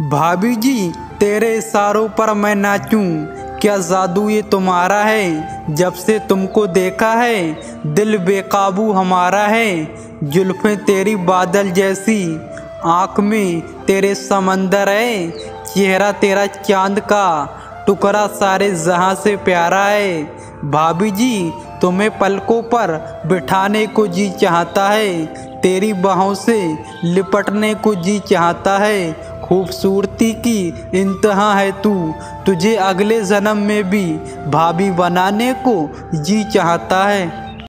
भाभी जी, तेरे इशारों पर मैं नाचूं। क्या जादू ये तुम्हारा है? जब से तुमको देखा है, दिल बेकाबू हमारा है। जुल्फें तेरी बादल जैसी, आँख में तेरे समंदर है। चेहरा तेरा चाँद का, टुकड़ा सारे जहाँ से प्यारा है। भाभी जी तुम्हें पलकों पर बिठाने को जी चाहता है, तेरी बाहों से लिपटने को जी चाहता है। खूबसूरती की इंतहा है तू, तुझे अगले जन्म में भी भाभी बनाने को जी चाहता है।